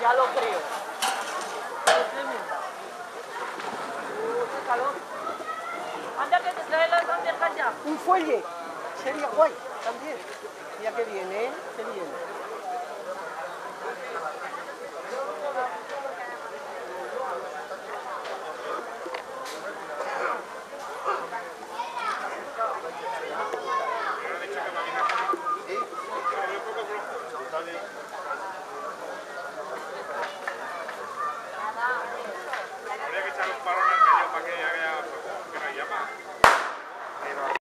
Ya lo creo. calor. Anda que te trae las bandejas ya. Un fuelle. Sería guay también. Ya que viene, ¿eh? Que viene.